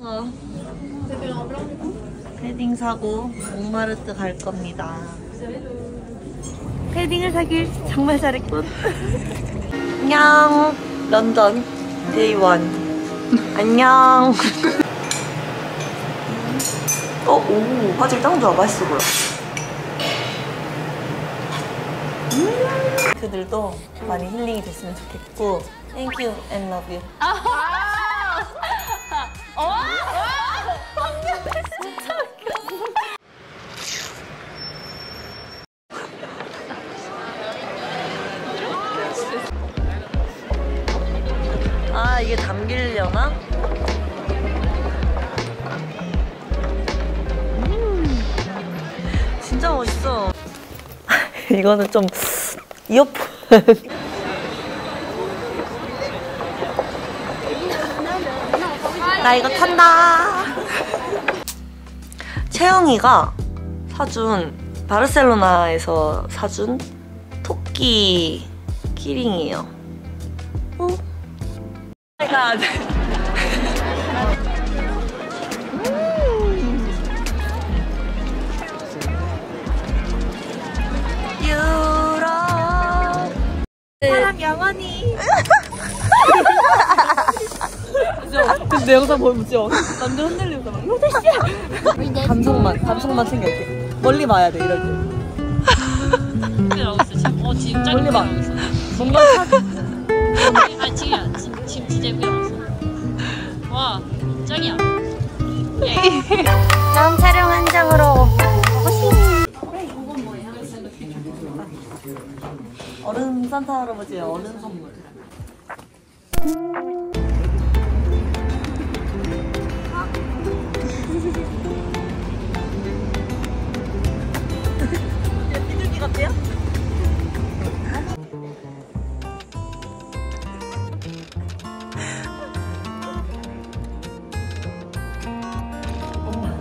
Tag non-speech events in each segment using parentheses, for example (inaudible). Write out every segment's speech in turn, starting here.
어. 패딩 사고 옥마르트 갈 겁니다. 패딩을 사길 정말 잘했군. (laughs) 안녕. London day one. 안녕. 어, 오, 화질 짱 좋아. 맛있어 보여. 음. 그들도 많이 힐링이 됐으면 좋겠고. Thank you and love you. 아 이게 담기려나? 음, 진짜 멋있어. (laughs) 이거는 좀 이어폰. (laughs) 나 이거 탄다. 채영이가 사준 바르셀로나에서 사준 토끼 키링이에요. 어? 가 유럽. 사람 영원히. 근데 내 영상 보면 진짜 남자 흔들리면서 막 감성만 감성만 챙겨 이렇게 멀리 봐야 돼 이럴 때. (laughs) 어 멀리 봐. 뭔가 다음 촬영 현장으로 얼음 산타 할아버지의 얼음 선물.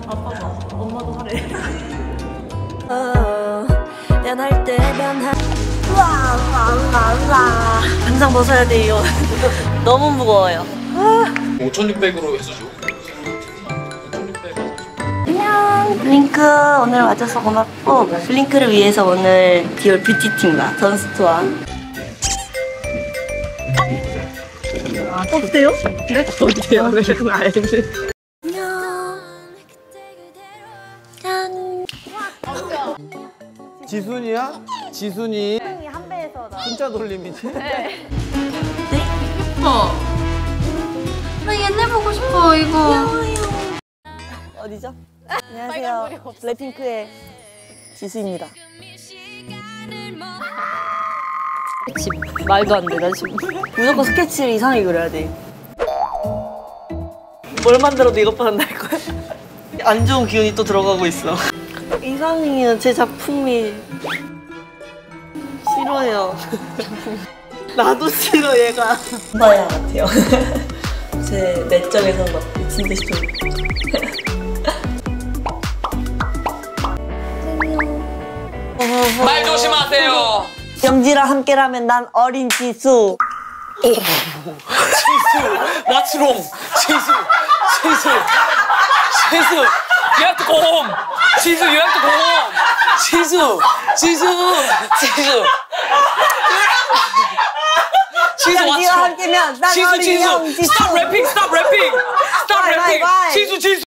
아빠가 엄마도 하래. (laughs) 어, 변할 때 변한. 와와와와. 항상 벗어야 돼요. 너무 무거워요. 5,600으로 해서 줘. 5,600 안녕. 블링크 오늘 와줘서 고맙고 블링크를 위해서 오늘 디올 뷰티팀과 전스토와. 어때요? 네? 어때요? 네, 알지. 지순이야? 지순이 숫자 돌림이지? (laughs) 나 옛날 보고 싶어 이거 어디죠? 안녕하세요. 블랙핑크의 지수입니다. 스케치 말도 안 돼. 나 지금 무조건 스케치를 이상하게 그려야 돼. 뭘 만들어도 이것보단 나을 거야. 안 좋은 기운이 또 들어가고 있어. 이상해요. 제 작품이 싫어요. 나도 싫어 얘가. 엄마야 같아요. (laughs) 제 내적에서 막 미친 듯이 좀. 말 조심하세요. 영지랑 함께라면 난 어린 지수. 지수, wrong? 지수, 지수, 지수, go home. 지수, go home. 지수, 지수, 지수. 지수, 영지와 wrong? 함께면 난 지수, 지수. Stop rapping, stop rapping. Stop rapping. 지수, 지수.